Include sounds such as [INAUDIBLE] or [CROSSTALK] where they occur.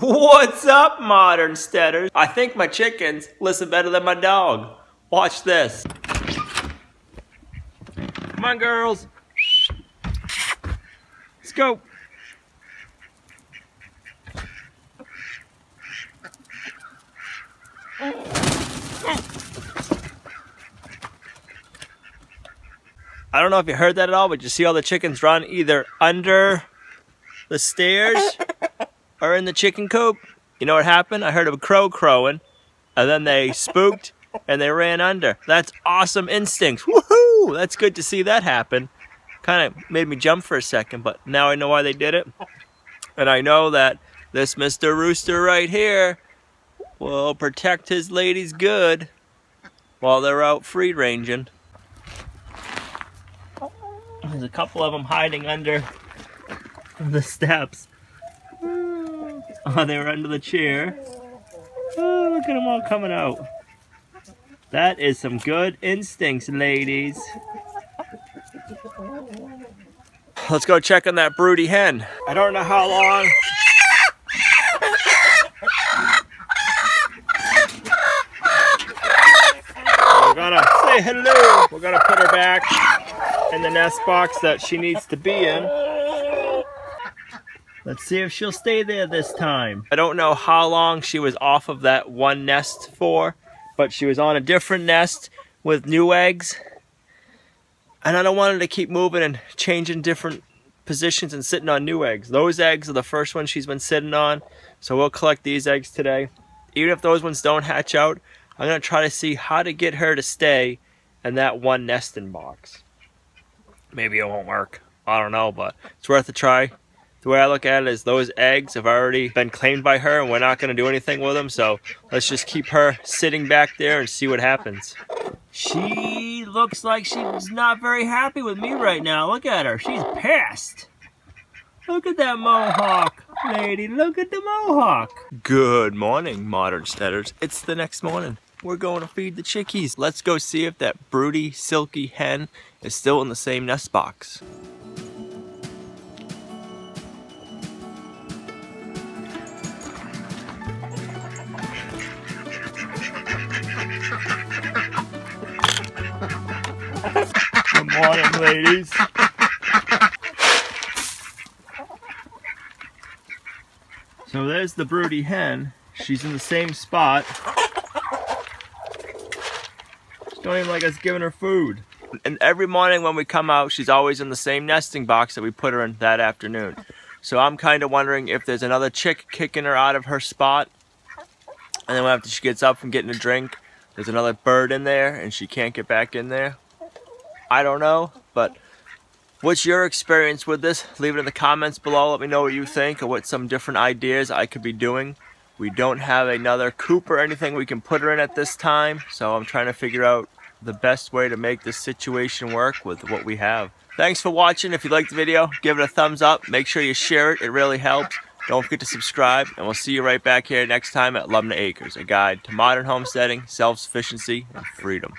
What's up, modern steaders? I think my chickens listen better than my dog. Watch this. Come on, girls. Let's go. I don't know if you heard that at all, but you see all the chickens run either under the stairs or in the chicken coop. You know what happened? I heard a crow crowing, and then they spooked and they ran under. That's awesome instincts. Woohoo! That's good to see that happen. Kind of made me jump for a second, but now I know why they did it. And I know that this Mr. Rooster right here will protect his ladies good while they're out free ranging. There's a couple of them hiding under the steps. [LAUGHS] Oh, they were under the chair. Oh, look at them all coming out. That is some good instincts, ladies. Let's go check on that broody hen. I don't know how long. We're gonna say hello. We're gonna put her back in the nest box that she needs to be in. Let's see if she'll stay there this time. I don't know how long she was off of that one nest for, but she was on a different nest with new eggs. And I don't want her to keep moving and changing different positions and sitting on new eggs. Those eggs are the first ones she's been sitting on, so we'll collect these eggs today. Even if those ones don't hatch out, I'm going to try to see how to get her to stay in that one nesting box. Maybe it won't work. I don't know, but it's worth a try. The way I look at it is those eggs have already been claimed by her and we're not going to do anything with them. So let's just keep her sitting back there and see what happens. She looks like she's not very happy with me right now. Look at her. She's pissed. Look at that mohawk, lady. Look at the mohawk. Good morning, modern steaders. It's the next morning. We're going to feed the chickies. Let's go see if that broody, Silkie hen is still in the same nest box. Ladies. So there's the broody hen. She's in the same spot. She don't even like us giving her food. And every morning when we come out, she's always in the same nesting box that we put her in that afternoon. So I'm kind of wondering if there's another chick kicking her out of her spot. And then after she gets up from getting a drink, there's another bird in there and she can't get back in there. I don't know, but what's your experience with this? Leave it in the comments below. Let me know what you think or what some different ideas I could be doing. We don't have another coop or anything we can put her in at this time, so I'm trying to figure out the best way to make this situation work with what we have. Thanks for watching. If you liked the video, give it a thumbs up. Make sure you share it. It really helps. Don't forget to subscribe, and we'll see you right back here next time at Lumnah Acres, a guide to modern homesteading, self-sufficiency, and freedom.